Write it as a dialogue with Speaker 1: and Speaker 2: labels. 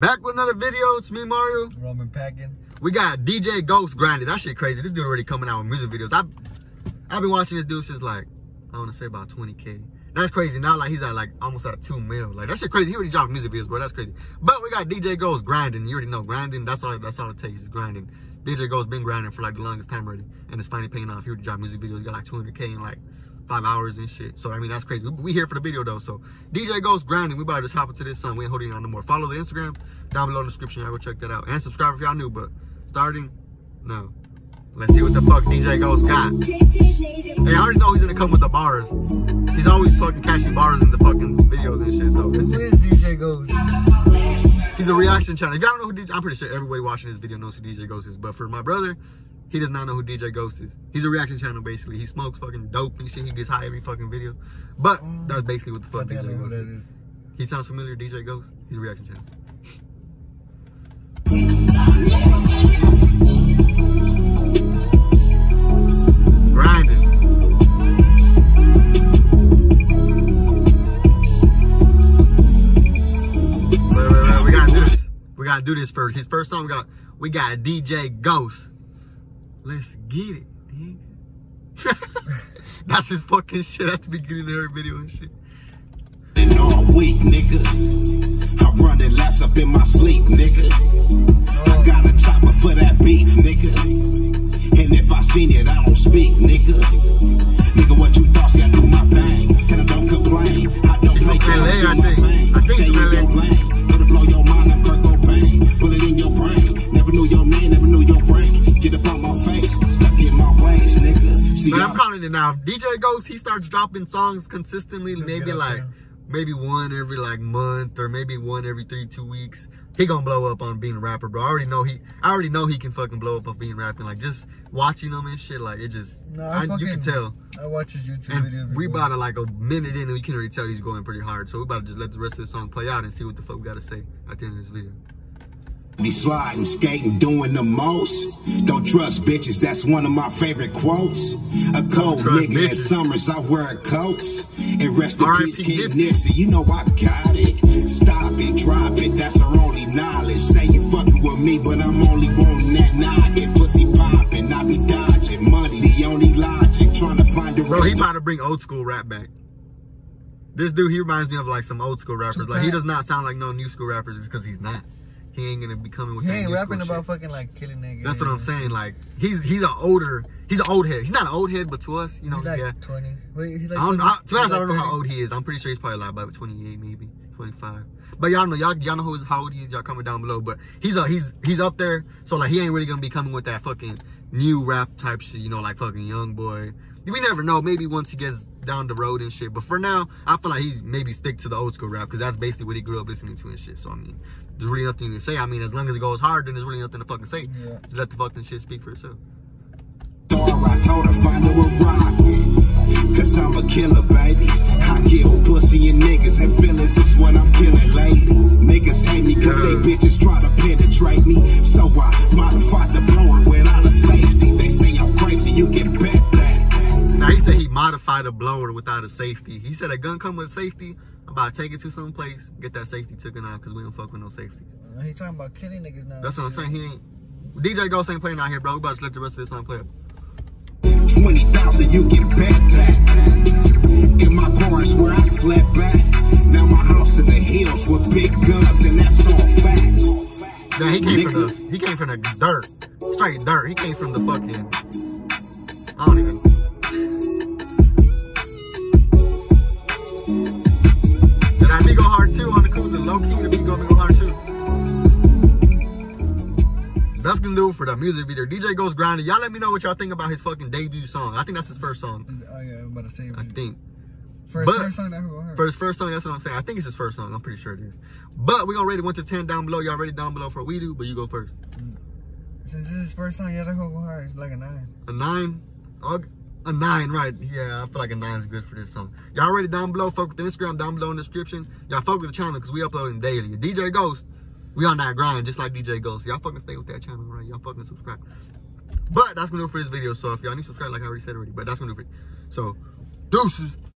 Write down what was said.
Speaker 1: Back with another video. It's me, Mario.
Speaker 2: Roman packing.
Speaker 1: We got DJ Ghost grinded. That shit crazy. This dude already coming out with music videos. I've, I've been watching this dude since like, I want to say about 20K. That's crazy. Now like he's at like almost at 2 mil. Like that shit crazy. He already dropped music videos, bro. That's crazy. But we got DJ Ghost grinding. You already know grinding. That's all that's all it takes is grinding. DJ Ghost been grinding for like the longest time already. And it's finally paying off. He already dropped music videos. He got like 200K in like five hours and shit. So I mean that's crazy. We, we here for the video though. So DJ Ghost grinding. We about to just hop into this song. We ain't holding on no more. Follow the Instagram down below in the description. Y'all go check that out. And subscribe if y'all new. But starting now. Let's see what the fuck DJ Ghost got. Hey, I already know he's gonna come with the bars. He's always fucking catching bars in the fucking videos and shit. So
Speaker 2: this is DJ Ghost?
Speaker 1: He's a reaction channel. If y'all don't know who DJ, I'm pretty sure everybody watching this video knows who DJ Ghost is. But for my brother, he does not know who DJ Ghost is. He's a reaction channel basically. He smokes fucking dope and shit. He gets high every fucking video. But that's basically what the fuck
Speaker 2: I
Speaker 1: DJ Ghost
Speaker 2: that
Speaker 1: is.
Speaker 2: is.
Speaker 1: He sounds familiar, DJ Ghost. He's a reaction channel. Grinding. Wait, wait, wait, we gotta do this. We gotta do this first. His first song we got we got DJ Ghost. Let's get it, dude. That's his fucking shit at the beginning of every video and shit.
Speaker 3: And all week, nigga. I'm running laps up in my sleep, nigga. I oh. got a chopper for that beef, nigga. And if I seen it, I don't speak, nigga. Nigga, what you thought? See, I do my thing. And I don't complain. I don't play
Speaker 1: I think.
Speaker 3: thing.
Speaker 1: I think
Speaker 3: Stay
Speaker 1: he's
Speaker 3: in
Speaker 1: from
Speaker 3: your
Speaker 1: LA.
Speaker 3: See,
Speaker 1: Man, I'm calling it now. DJ Ghost, he starts dropping songs consistently,
Speaker 2: Let's
Speaker 1: maybe like
Speaker 2: there.
Speaker 1: maybe one every like month or maybe one every three, two weeks. He gonna blow up on being a rapper, bro. I already know he I already know he can fucking blow up on being rapping. Like just watching him and shit, like it just
Speaker 2: No,
Speaker 1: I,
Speaker 2: I
Speaker 1: you can tell.
Speaker 2: I watch his YouTube
Speaker 1: And
Speaker 2: videos.
Speaker 1: we about to like a minute in and you can already tell he's going pretty hard. So we about to just let the rest of the song play out and see what the fuck we gotta say at the end of this video.
Speaker 3: Be sliding, skating, doing the most. Don't trust bitches, that's one of my favorite quotes. A cold nigga in summers, I wear coats. And rest in peace, King
Speaker 1: Nipsey.
Speaker 3: You know I got it. Stop it, drop it, that's our only knowledge. Say you fucking with me, but I'm only wanting that noggin. Pussy popping, I be dodging. Money, the only logic. Trying to find a
Speaker 1: Bro, he about to bring old school rap back. This dude, he reminds me of like some old school rappers. Like he does not sound like no new school rappers just because he's not. He ain't gonna be coming with that.
Speaker 2: He
Speaker 1: ain't
Speaker 2: rapping about
Speaker 1: shit.
Speaker 2: fucking like killing niggas.
Speaker 1: That's what I'm saying. Like he's he's an older, he's an old head. He's not an old head, but to us, you know,
Speaker 2: He's like
Speaker 1: yeah.
Speaker 2: 20. Wait, he's like
Speaker 1: I don't know. I, to be honest, I don't know
Speaker 2: like
Speaker 1: how old he is. I'm pretty sure he's probably like about 28, maybe 25. But y'all know, y'all y'all know who's how old he is. Y'all comment down below. But he's a he's he's up there. So like he ain't really gonna be coming with that fucking new rap type shit. You know, like fucking young boy. We never know. Maybe once he gets down the road and shit. But for now, I feel like he's maybe stick to the old school rap because that's basically what he grew up listening to and shit. So I mean, there's really nothing to say. I mean, as long as it goes hard, then there's really nothing to fucking say.
Speaker 2: Yeah.
Speaker 1: Just let the fucking shit speak for itself.
Speaker 3: I told her find her a rock. Cause I'm a killer, baby. I kill pussy and niggas and feelings is what I'm feeling lately. Niggas hate me cause they bitches try to penetrate me. So I modified the blower without a safety. They say I'm crazy, you can bet that.
Speaker 1: Now he said he modified a blower without a safety. He said a gun come with safety. I'm about to take it to some place, get that safety taken out because we don't fuck with no safety.
Speaker 2: He talking about killing niggas now.
Speaker 1: That's what I'm saying. He ain't DJ Ghost ain't playing out here, bro. We about to let the rest of this song play.
Speaker 3: 20,000, you get bet that. In my chorus where I slept back. Now my house in the hills with big guns and that's all
Speaker 1: He came from the he came from the dirt, straight dirt. He came from the fucking I don't even. Beat go hard too on the cruiser? Low key, gonna go hard too. That's gonna do it for the music video. DJ Ghost Grinding. Y'all let me know what y'all think about his fucking debut song. I think that's his first song.
Speaker 2: Oh yeah, I'm about to say.
Speaker 1: I think.
Speaker 2: First,
Speaker 1: but-
Speaker 2: first song that heard.
Speaker 1: For his first song, that's what I'm saying. I think it's his first song. I'm pretty sure it is. But we're gonna rate it 1 to 10 down below. Y'all ready down below for what we do, but you go first. Mm.
Speaker 2: Since this is his first song, yeah, that go hard. It's like a nine.
Speaker 1: A 9? Oh, A 9, right. Yeah, I feel like a 9 is good for this song. Y'all ready down below? Fuck with the Instagram down below in the description. Y'all fuck with the channel because we uploading daily. DJ Ghost, we on that grind just like DJ Ghost. Y'all fucking stay with that channel, right? Y'all fucking subscribe. But that's gonna do it for this video. So if y'all need to subscribe, like I already said already, but that's gonna do it for it. So, deuces.